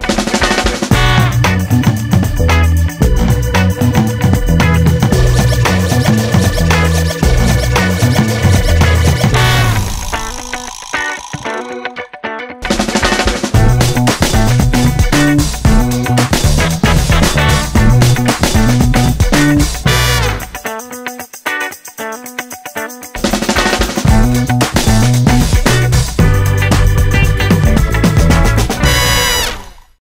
you